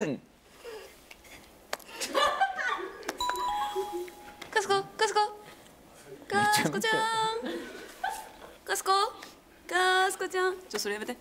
カスコカスコカスコちゃん。カスコカスコちゃんちょそれやめて。